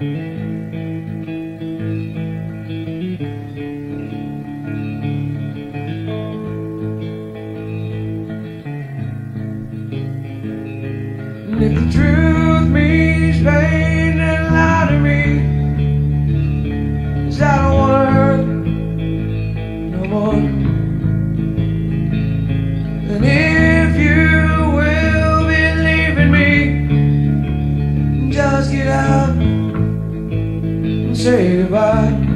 And if the truth means pain, then lie to me. say goodbye.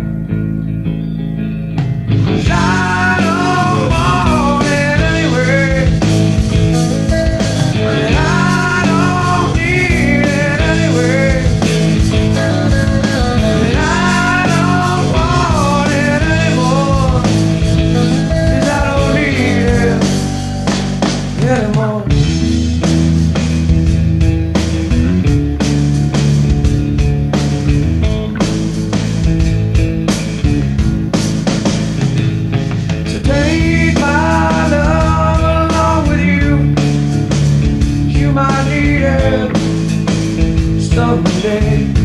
someday